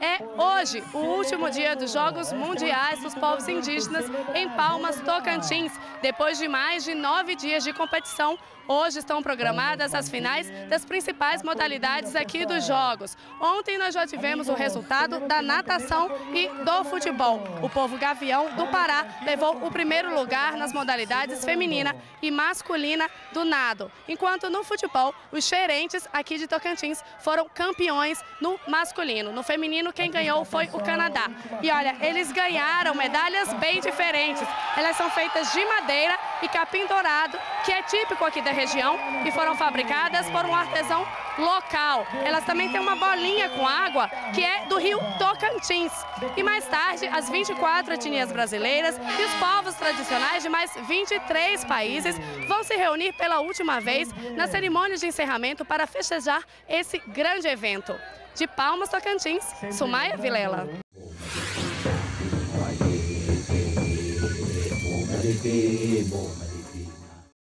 É hoje o último dia dos Jogos Mundiais dos Povos Indígenas em Palmas, Tocantins. Depois de mais de nove dias de competição, hoje estão programadas as finais das principais modalidades aqui dos Jogos. Ontem nós já tivemos o resultado da natação e do futebol. O povo Gavião do Pará levou o primeiro lugar nas modalidades feminina e masculina do nado. Enquanto no futebol, os xerentes aqui de Tocantins foram campeões no masculino. No feminino, quem ganhou foi o Canadá. E olha, eles ganharam medalhas bem diferentes. Elas são feitas de madeira e capim dourado, que é típico aqui da região, e foram fabricadas por um artesão local. Elas também têm uma bolinha com água, que é do rio Tocantins. E mais tarde, as 24 etnias brasileiras e os povos tradicionais de mais 23 países vão se reunir pela última vez na cerimônia de encerramento para festejar esse grande evento. De Palmas, Tocantins, Sumaia Vilela. Be born.